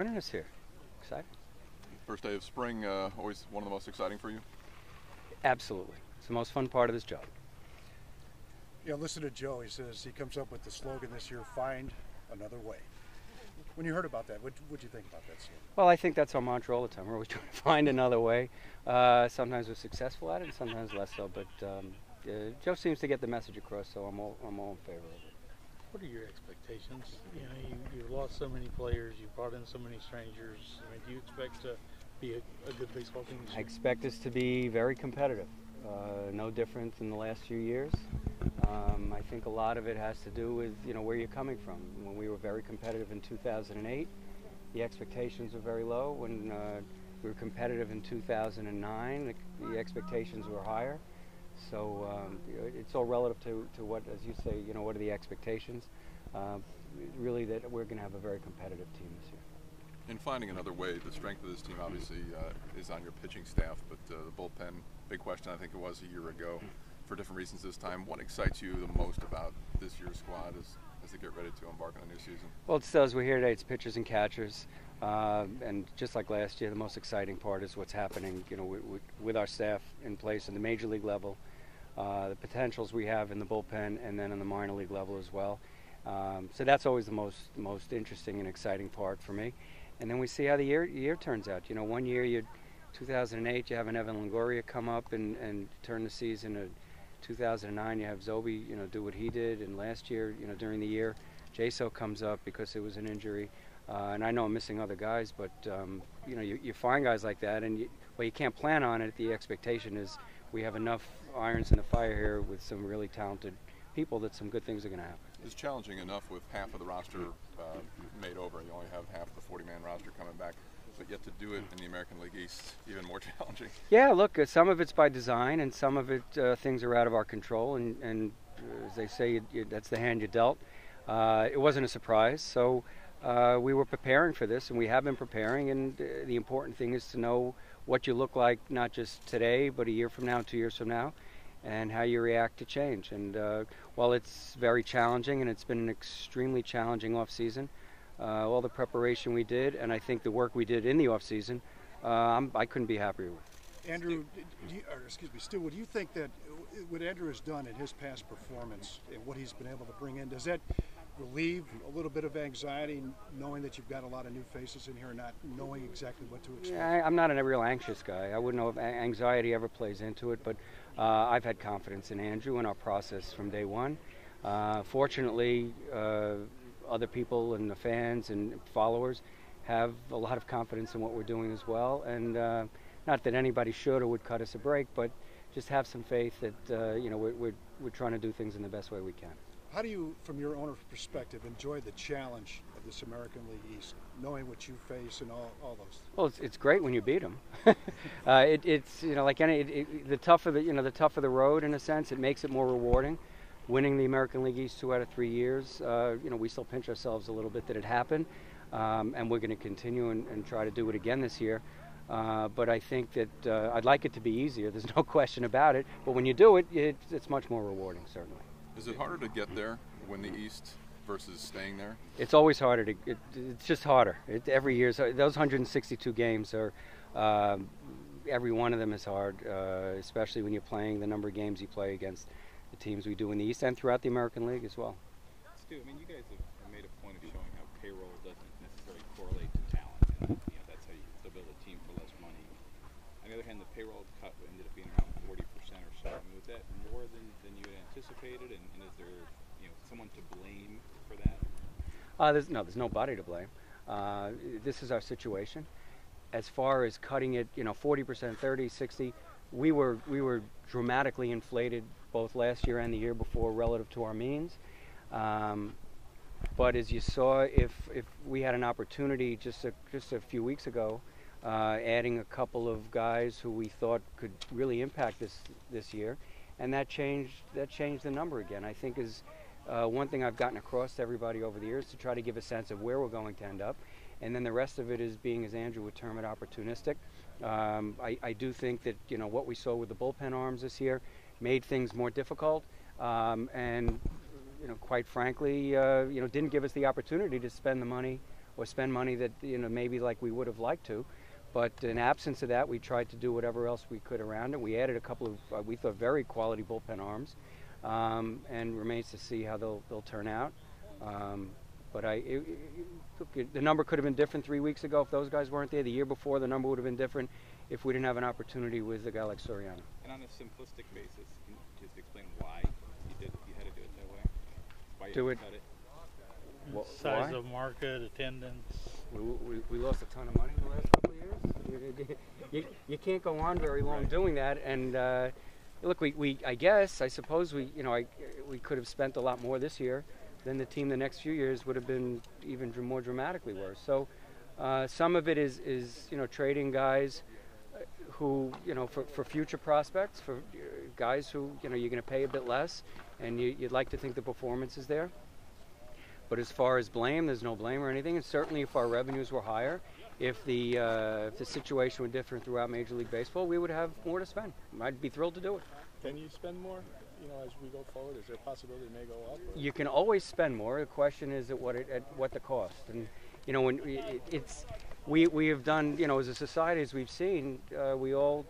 Joining us here. Excited? First day of spring, uh, always one of the most exciting for you? Absolutely. It's the most fun part of this job. Yeah, listen to Joe. He says he comes up with the slogan this year find another way. When you heard about that, what did you think about that slogan? Well, I think that's our mantra all the time. We're always trying to find another way. Uh, sometimes we're successful at it, and sometimes less so. But um, uh, Joe seems to get the message across, so I'm all, I'm all in favor of it. What are your expectations? You know, you, you've lost so many players, you've brought in so many strangers. I mean, do you expect to be a, a good baseball team I expect us to be very competitive. Uh, no different than the last few years. Um, I think a lot of it has to do with you know where you're coming from. When we were very competitive in 2008, the expectations were very low. When uh, we were competitive in 2009, the, the expectations were higher. So um, it's all relative to, to what, as you say, you know, what are the expectations? Uh, really, that we're going to have a very competitive team this year. In finding another way, the strength of this team obviously uh, is on your pitching staff, but uh, the bullpen, big question I think it was a year ago. For different reasons this time, what excites you the most about this year's squad as, as they get ready to embark on a new season? Well, it's as we're here today, it's pitchers and catchers. Uh, and just like last year, the most exciting part is what's happening, you know, with, with our staff in place in the major league level, uh, the potentials we have in the bullpen, and then on the minor league level as well. Um, so that's always the most most interesting and exciting part for me. And then we see how the year year turns out. You know, one year you, 2008, you have an Evan Longoria come up and, and turn the season. Uh, 2009, you have Zobi, you know, do what he did. And last year, you know, during the year, Jaso comes up because it was an injury. Uh, and I know I'm missing other guys, but um, you know, you, you find guys like that, and you, well, you can't plan on it. The expectation is we have enough irons in the fire here with some really talented people that some good things are going to happen. It's challenging enough with half of the roster uh, made over. And you only have half of the 40-man roster coming back, but yet to do it in the American League East, even more challenging. Yeah, look, uh, some of it's by design, and some of it uh, things are out of our control, and, and uh, as they say, you, you, that's the hand you dealt. Uh, it wasn't a surprise, so uh, we were preparing for this, and we have been preparing. And uh, the important thing is to know what you look like, not just today, but a year from now, two years from now, and how you react to change. And uh, while it's very challenging, and it's been an extremely challenging off season, uh, all the preparation we did, and I think the work we did in the off season, uh, I couldn't be happier with. Andrew, you, excuse me, Stu, what do you think that what Andrew has done in his past performance and what he's been able to bring in, does that relieve a little bit of anxiety knowing that you've got a lot of new faces in here and not knowing exactly what to expect? Yeah, I'm not a real anxious guy. I wouldn't know if anxiety ever plays into it, but uh, I've had confidence in Andrew and our process from day one. Uh, fortunately, uh, other people and the fans and followers have a lot of confidence in what we're doing as well. And uh, not that anybody should or would cut us a break, but just have some faith that uh, you know we're, we're, we're trying to do things in the best way we can. How do you, from your owner's perspective, enjoy the challenge of this American League East, knowing what you face and all, all those? Well, it's, it's great when you beat them. uh, it, it's you know like any it, it, the tougher the you know the tougher the road in a sense, it makes it more rewarding. Winning the American League East two out of three years, uh, you know we still pinch ourselves a little bit that it happened, um, and we're going to continue and, and, try to do it again this year. Uh, but I think that uh, I'd like it to be easier. There's no question about it. But when you do it it's much more rewarding, certainly. Is it harder to get there, when the East, versus staying there? It's always harder to. It, it's just harder. It, every year, so those 162 games are. Um, every one of them is hard, uh, especially when you're playing the number of games you play against the teams we do in the East and throughout the American League as well. Stu, I mean, you guys have made a point of showing how payroll doesn't necessarily correlate to talent, and you know that's how you still build a team for less money. On the other hand, the payroll cut ended up being around 40% or so. I mean, was that more than, than you anticipated, and, and is there you know someone to blame for that? Uh, there's no, there's nobody to blame. Uh, this is our situation. As far as cutting it, you know, 40%, 30, 60, we were we were dramatically inflated both last year and the year before relative to our means. Um, but as you saw, if if we had an opportunity just a, just a few weeks ago, uh, adding a couple of guys who we thought could really impact this this year, and that changed that changed the number again. I think is uh, one thing I've gotten across to everybody over the years to try to give a sense of where we're going to end up, and then the rest of it is being, as Andrew would term it, opportunistic. Um, I, I, do think that you know what we saw with the bullpen arms this year made things more difficult, um, and you know, quite frankly, uh, you know, didn't give us the opportunity to spend the money or spend money that you know maybe like we would have liked to. But in absence of that, we tried to do whatever else we could around it. We added a couple of uh, we thought very quality bullpen arms, um, and remains to see how they'll they'll turn out. Um, but I, it, it, look, it- the number could have been different three weeks ago if those guys weren't there. The year before, the number would have been different if we didn't have an opportunity with a guy like Soriano. And on a simplistic basis, can you just explain why you did you had to do it that way? Why you Do had it- cut it? Wha- Size why? of market, attendance. We, we, we lost a ton of money the last couple of years. You, you can't go on very long doing that. And uh, look, we, we, I guess, I suppose we, you know, I, we could have spent a lot more this year. Then the team the next few years would have been even more dramatically worse. So uh, some of it is, is, you know, trading guys uh, who, you know, for, for future prospects, for uh, guys who, you know, you're going to pay a bit less, and you, you'd like to think the performance is there. But as far as blame, there's no blame or anything. And certainly, if our revenues were higher, if the uh, if the situation were different throughout Major League Baseball, we would have more to spend. I'd be thrilled to do it. Can you spend more, you know, as we go forward? Is there a possibility it may go up? or- You can always spend more. The question is at what it, at what the cost. And you know, when it, it's we we have done you know as a society as we've seen, uh, we all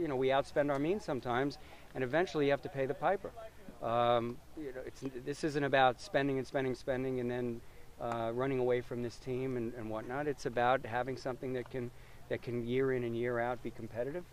you know we outspend our means sometimes, and eventually you have to pay the piper. Um, you know, it's this isn't about spending and spending, spending, and then uh, running away from this team and, and whatnot. It's about having something that can that can year in and year out be competitive,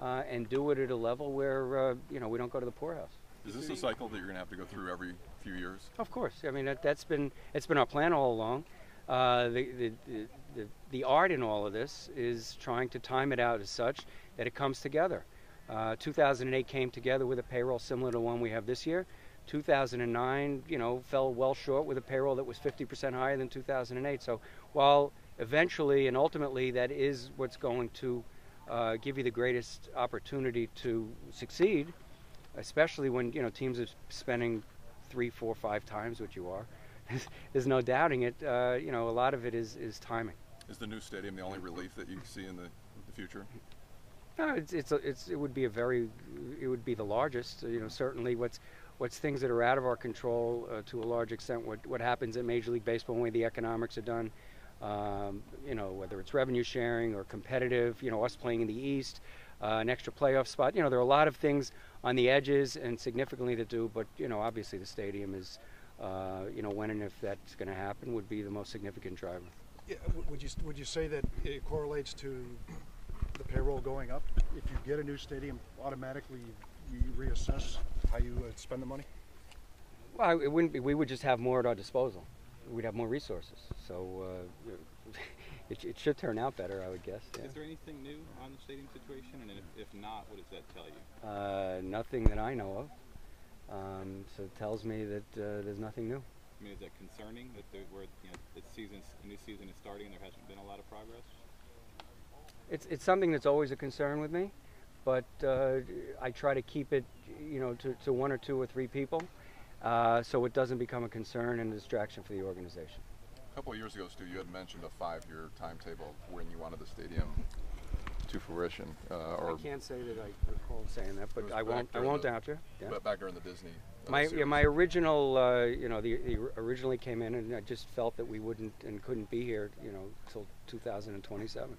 uh, and do it at a level where uh, you know we don't go to the poorhouse. Is this a cycle that you're going to have to go through every few years? Of course. I mean, that, that's been it's been our plan all along. Uh, the, the, the, the, the art in all of this is trying to time it out as such that it comes together. Uh, 2008 came together with a payroll similar to one we have this year. 2009, you know, fell well short with a payroll that was 50% higher than 2008. So while eventually and ultimately that is what's going to uh, give you the greatest opportunity to succeed, especially when you know teams are spending three, four, five times what you are. There's no doubting it. Uh, you know, a lot of it is, is timing. Is the new stadium the only relief that you see in the, the future? No, it's, it's, a, it's it would be a very it would be the largest. You know, certainly what's what's things that are out of our control uh, to a large extent. What what happens at Major League Baseball, way the economics are done. Um, you know, whether it's revenue sharing or competitive. You know, us playing in the East, uh, an extra playoff spot. You know, there are a lot of things on the edges and significantly to do. But you know, obviously the stadium is. Uh, you know, when and if that's going to happen would be the most significant driver. Yeah, would you would you say that it correlates to the payroll going up? If you get a new stadium, automatically you reassess how you uh, spend the money. Well, it wouldn't be. We would just have more at our disposal. We'd have more resources. So uh, it, it should turn out better, I would guess. Is there anything new on the stadium situation? And if, if not, what does that tell you? Uh, nothing that I know of. Um, so it tells me that uh, there's nothing new. I mean, is that concerning that there, where you know it's season's a new season is starting and there hasn't been a lot of progress? It's it's something that's always a concern with me, but uh, I try to keep it, you know, to, to one or two or three people, uh, so it doesn't become a concern and a distraction for the organization. A couple of years ago, Stu, you had mentioned a five-year timetable when you wanted the stadium to fruition. Uh, or I can't say that I recall saying that, but I won't. I won't the- doubt you. Yeah. but back during the Disney. uh, My yeah, my original, uh, you know, the, the originally came in, and I just felt that we wouldn't and couldn't be here, you know, till 2027.